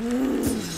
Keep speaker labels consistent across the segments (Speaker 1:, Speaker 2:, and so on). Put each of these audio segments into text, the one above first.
Speaker 1: Hum.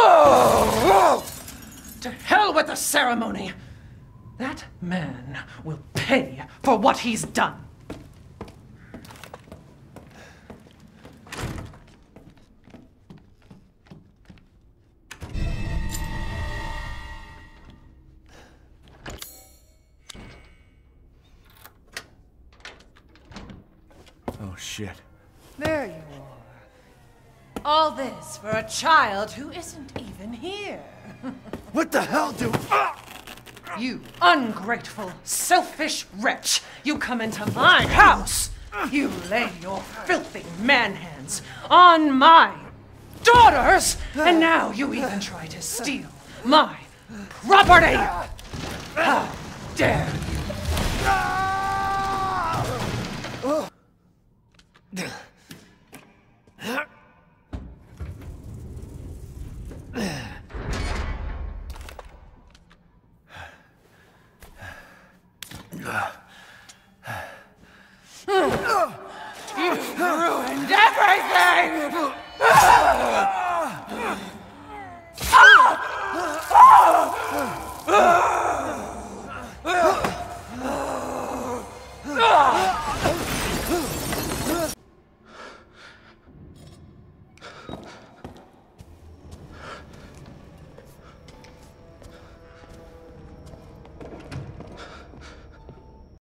Speaker 1: Oh, To hell with the ceremony! That man will pay for what he's done.
Speaker 2: Oh, shit.
Speaker 1: There you are. All this for a child who isn't even here.
Speaker 2: What the hell, do... Ah!
Speaker 1: You ungrateful, selfish wretch! You come into my house! You lay your filthy man hands on my daughters! And now you even try to steal my property! How dare you! You've ruined everything!